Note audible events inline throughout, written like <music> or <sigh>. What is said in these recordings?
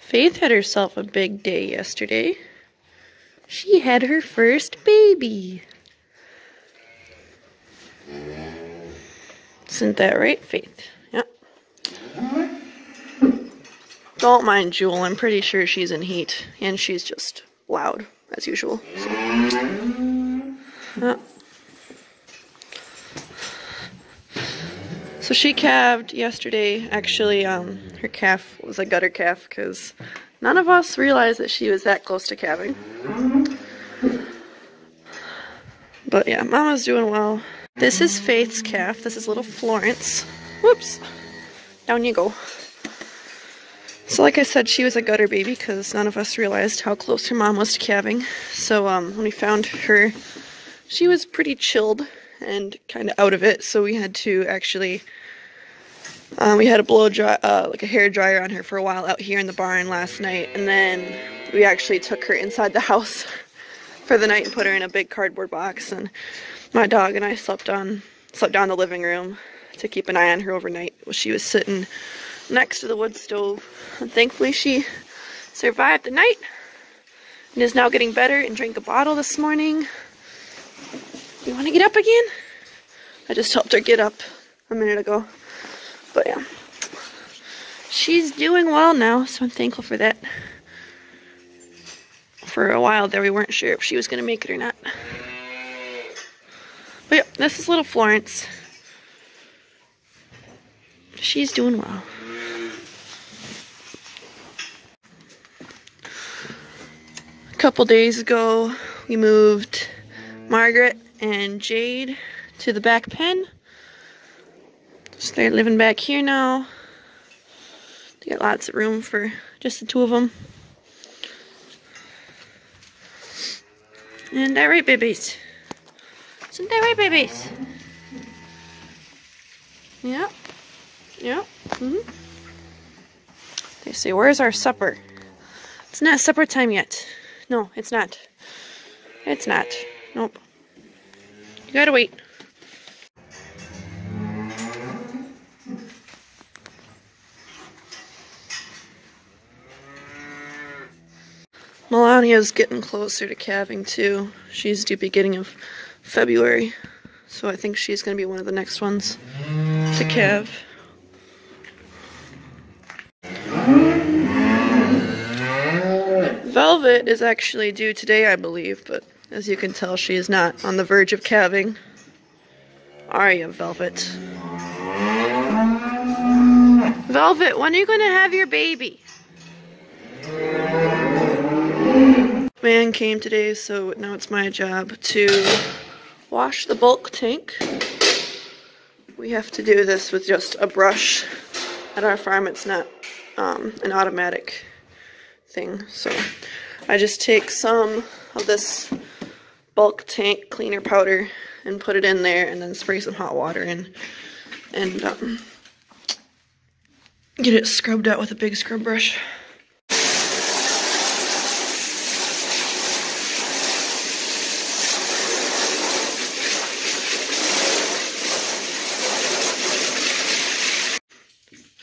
Faith had herself a big day yesterday. She had her first baby. Isn't that right, Faith? Yep. Don't mind Jewel. I'm pretty sure she's in heat. And she's just loud, as usual. So. Yep. So she calved yesterday. Actually, um, her calf was a gutter calf because none of us realized that she was that close to calving. But yeah, Mama's doing well. This is Faith's calf. This is little Florence. Whoops. Down you go. So like I said, she was a gutter baby because none of us realized how close her mom was to calving. So um, when we found her, she was pretty chilled and kind of out of it. So we had to actually, um, we had a blow dry, uh, like a hair dryer on her for a while out here in the barn last night, and then we actually took her inside the <laughs> house for the night and put her in a big cardboard box. And my dog and I slept on, slept down the living room to keep an eye on her overnight. While she was sitting next to the wood stove. And thankfully she survived the night and is now getting better and drank a bottle this morning. You want to get up again? I just helped her get up a minute ago. But yeah. She's doing well now, so I'm thankful for that. For a while there, we weren't sure if she was going to make it or not. But yeah, this is little Florence. She's doing well. A couple days ago, we moved Margaret and Jade to the back pen. So they're living back here now. They got lots of room for just the two of them. Isn't that right, babies? Isn't that right, babies? Yeah. Yeah. Mm hmm They say, where's our supper? It's not supper time yet. No, it's not. It's not. Nope. You gotta wait. Melania's getting closer to calving too. She's due beginning of February. So I think she's to be one of the next ones to calve. Velvet is actually due today, I believe, but as you can tell, she is not on the verge of calving. Are you, Velvet? Velvet, when are you going to have your baby? Man came today, so now it's my job to wash the bulk tank. We have to do this with just a brush. At our farm, it's not um, an automatic thing, so I just take some of this bulk tank cleaner powder and put it in there and then spray some hot water in and um, get it scrubbed out with a big scrub brush.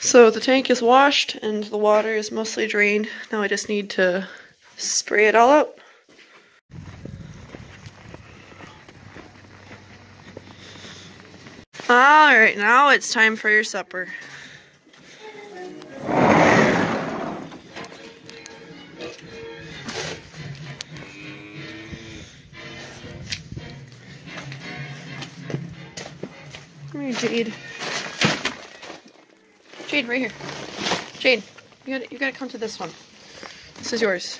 So the tank is washed and the water is mostly drained. Now I just need to spray it all out. Alright, now it's time for your supper. Come here, Jade. Jade, right here. Jade, you gotta, you gotta come to this one. This is yours.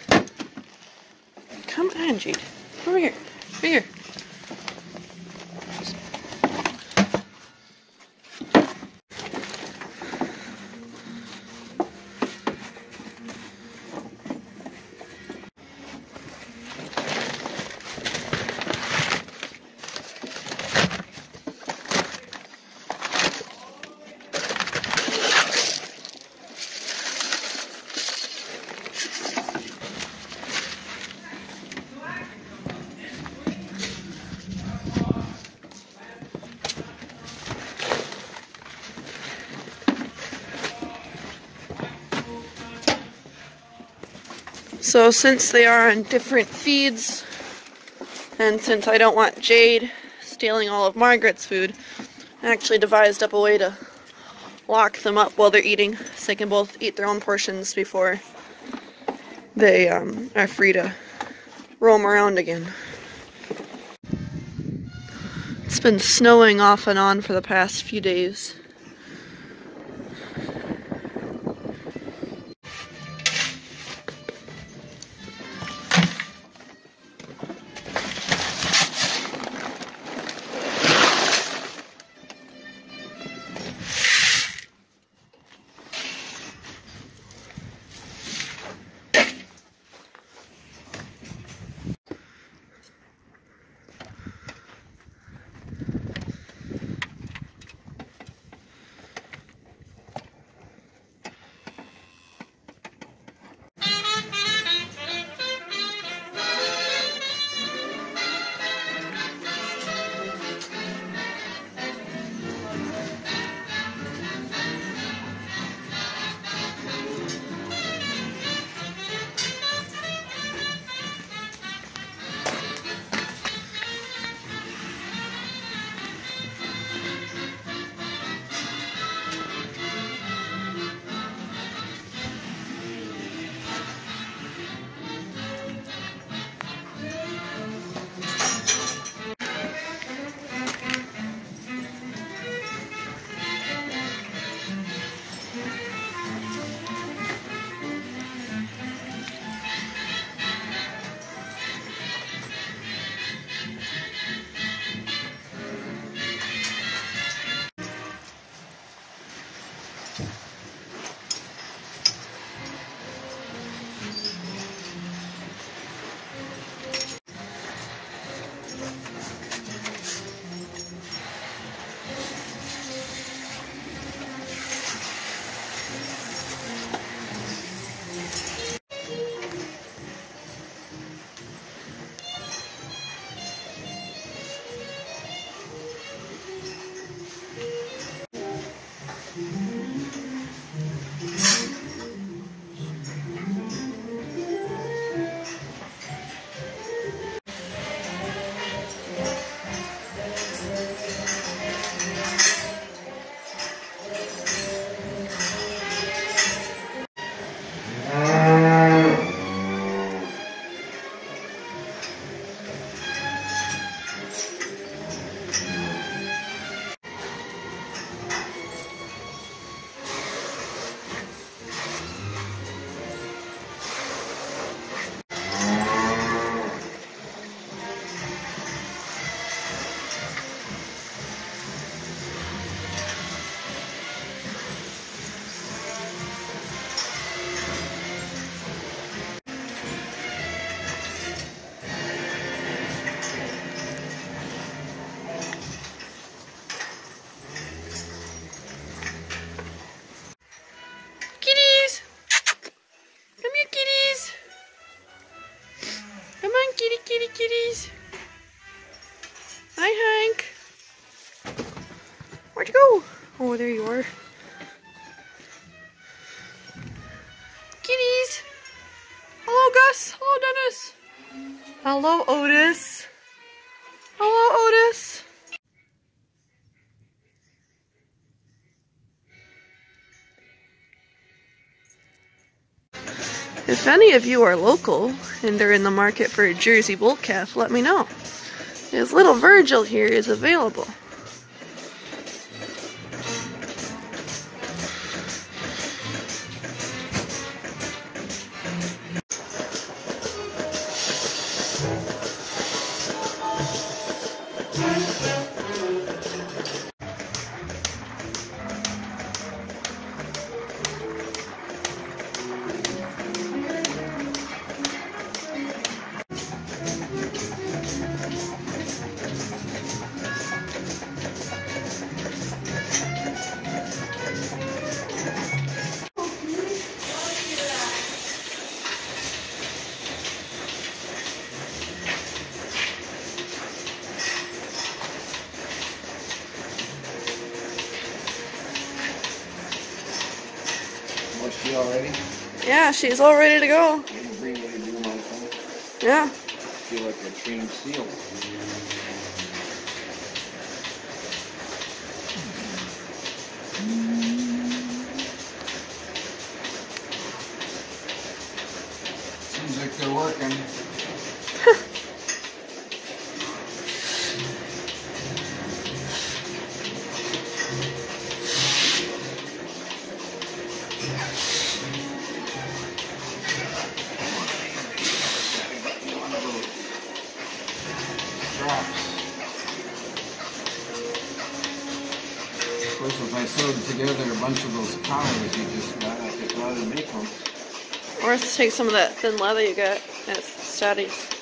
Come on, Jade. Over here. Right here. So since they are on different feeds, and since I don't want Jade stealing all of Margaret's food, I actually devised up a way to lock them up while they're eating so they can both eat their own portions before they um, are free to roam around again. It's been snowing off and on for the past few days. Hello, Hello, Dennis! Hello, Otis! Hello, Otis! If any of you are local and are in the market for a Jersey bull calf, let me know. His little Virgil here is available. Yeah, she's all ready to go. Didn't bring anybody Yeah. feel like a trained seal. Seems like they're working. Straps. <laughs> sewed together a bunch of those collars you just got, I go out and make them. Or take some of that thin leather you got at Staddy's.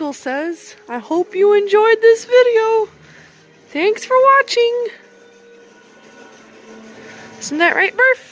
Says, I hope you enjoyed this video. Thanks for watching. Isn't that right, Murph?